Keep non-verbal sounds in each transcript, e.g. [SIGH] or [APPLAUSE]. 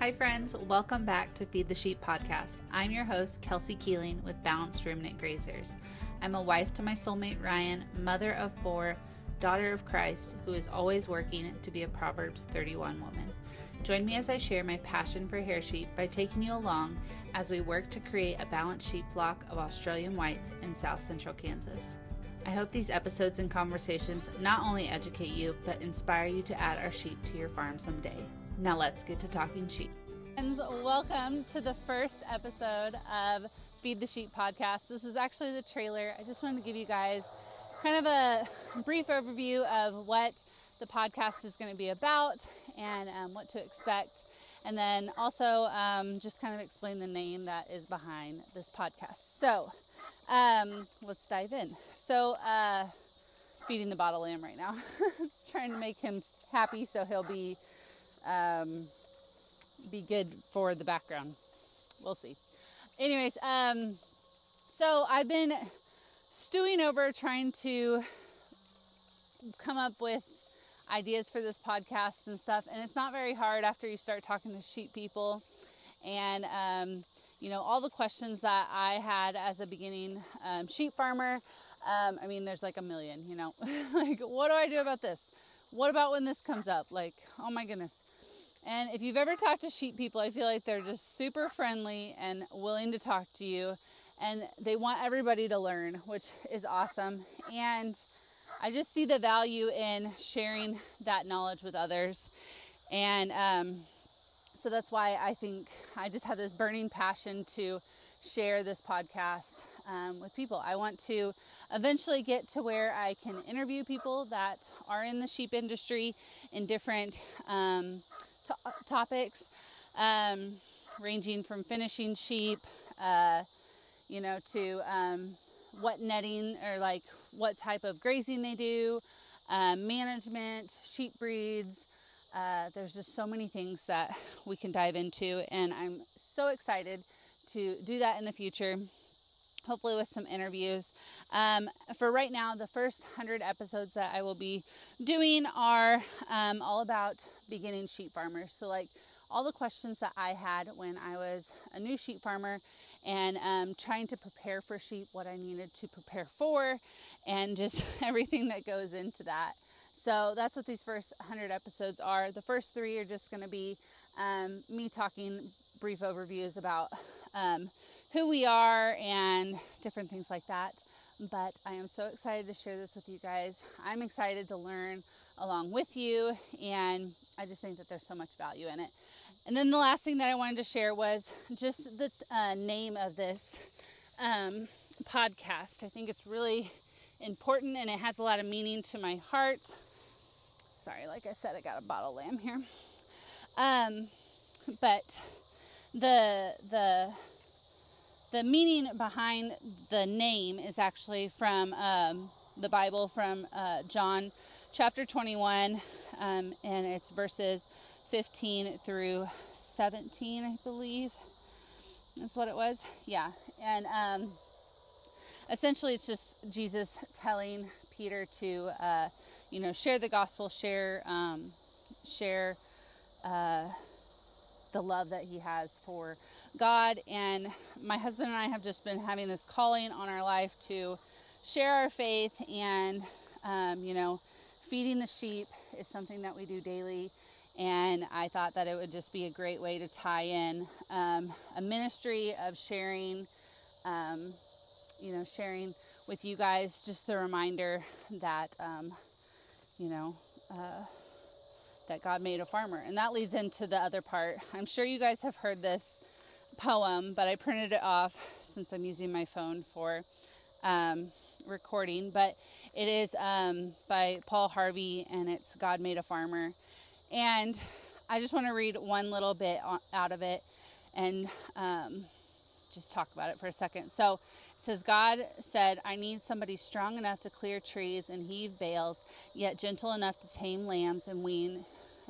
Hi, friends. Welcome back to Feed the Sheep podcast. I'm your host, Kelsey Keeling with Balanced Ruminant Grazers. I'm a wife to my soulmate, Ryan, mother of four, daughter of Christ, who is always working to be a Proverbs 31 woman. Join me as I share my passion for hair sheep by taking you along as we work to create a balanced sheep flock of Australian whites in south central Kansas. I hope these episodes and conversations not only educate you, but inspire you to add our sheep to your farm someday. Now let's get to talking sheep. And welcome to the first episode of Feed the Sheep podcast. This is actually the trailer. I just wanted to give you guys kind of a brief overview of what the podcast is going to be about and um, what to expect. And then also um, just kind of explain the name that is behind this podcast. So um, let's dive in. So, uh, feeding the bottle lamb right now, [LAUGHS] trying to make him happy so he'll be um, be good for the background. We'll see. Anyways, um, so I've been stewing over trying to come up with ideas for this podcast and stuff, and it's not very hard after you start talking to sheep people and um, you know all the questions that I had as a beginning um, sheep farmer. Um, I mean, there's like a million, you know, [LAUGHS] like what do I do about this? What about when this comes up? Like, oh my goodness. And if you've ever talked to sheep people, I feel like they're just super friendly and willing to talk to you. And they want everybody to learn, which is awesome. And I just see the value in sharing that knowledge with others. And um, so that's why I think I just have this burning passion to share this podcast um, with people. I want to eventually get to where I can interview people that are in the sheep industry in different um, to- topics, um, ranging from finishing sheep, uh, you know, to um, what netting or like what type of grazing they do, um, management, sheep breeds. Uh, there's just so many things that [LAUGHS] we can dive into, and I'm so excited to do that in the future. Hopefully, with some interviews. Um, for right now, the first 100 episodes that I will be doing are um, all about beginning sheep farmers. So, like all the questions that I had when I was a new sheep farmer and um, trying to prepare for sheep, what I needed to prepare for, and just [LAUGHS] everything that goes into that. So, that's what these first 100 episodes are. The first three are just going to be um, me talking brief overviews about um, who we are and different things like that but I am so excited to share this with you guys. I'm excited to learn along with you, and I just think that there's so much value in it. And then the last thing that I wanted to share was just the uh, name of this um, podcast. I think it's really important and it has a lot of meaning to my heart. Sorry, like I said, I got a bottle lamb here. Um, but the the the meaning behind the name is actually from um, the Bible, from uh, John chapter 21, um, and it's verses 15 through 17, I believe. That's what it was. Yeah. And um, essentially, it's just Jesus telling Peter to, uh, you know, share the gospel, share, um, share uh, the love that he has for God. And my husband and I have just been having this calling on our life to share our faith and, um, you know, feeding the sheep is something that we do daily. And I thought that it would just be a great way to tie in um, a ministry of sharing, um, you know, sharing with you guys just the reminder that, um, you know, uh, that God made a farmer. And that leads into the other part. I'm sure you guys have heard this poem, but I printed it off since I'm using my phone for um, recording. But it is um, by Paul Harvey and it's God Made a Farmer. And I just want to read one little bit out of it and um, just talk about it for a second. So it says, God said, I need somebody strong enough to clear trees and heave bales, yet gentle enough to tame lambs and wean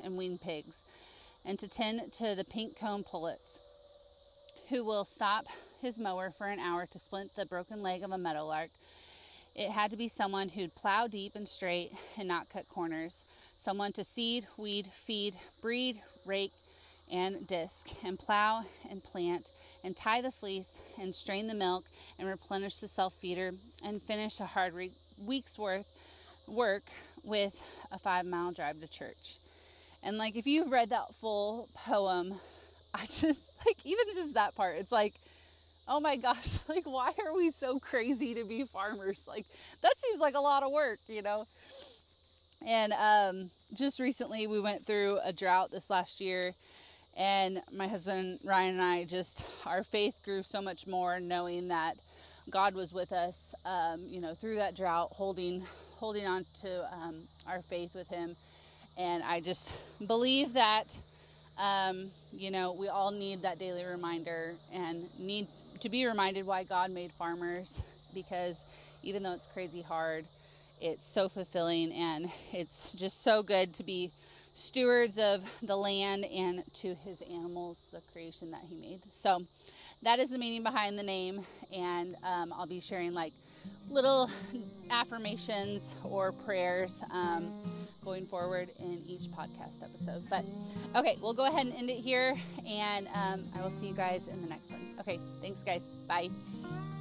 and wean pigs, and to tend to the pink cone pullets who will stop his mower for an hour to splint the broken leg of a meadowlark. It had to be someone who'd plow deep and straight and not cut corners. Someone to seed, weed, feed, breed, rake, and disc, and plow and plant, and tie the fleece, and strain the milk, and replenish the self feeder, and finish a hard week's worth work with a five mile drive to church. And like, if you've read that full poem, I just [LAUGHS] like, even just that part, it's like, oh my gosh, [LAUGHS] like, why are we so crazy to be farmers? Like, that seems like a lot of work, you know? And um, just recently, we went through a drought this last year, and my husband Ryan and I just, our faith grew so much more knowing that God was with us, um, you know, through that drought, holding, holding on to um, our faith with Him. And I just believe that, um, you know, we all need that daily reminder and need to be reminded why God made farmers [LAUGHS] because even though it's crazy hard, it's so fulfilling and it's just so good to be stewards of the land and to his animals, the creation that he made. So that is the meaning behind the name, and um, I'll be sharing like little affirmations or prayers um, going forward in each podcast episode. But okay, we'll go ahead and end it here, and um, I will see you guys in the next one. Okay, thanks, guys. Bye.